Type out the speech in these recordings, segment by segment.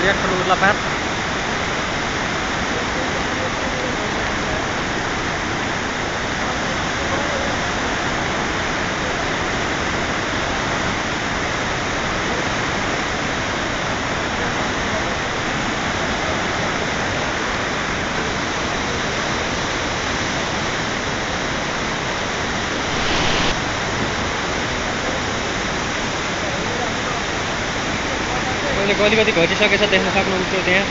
बढ़िया ठंड मतलब अलिकति घटिसकेछ देख्न सक्नुहुन्छ त्यहाँ।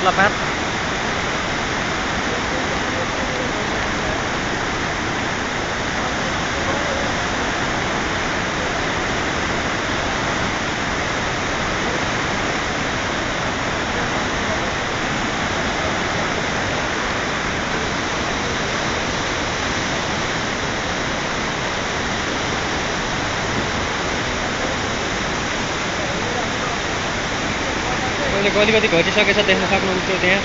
ดละแป๊บ अहिलेको अलिकति घटिसकेछ देख्न सक्नुहुन्छ त्यहाँ।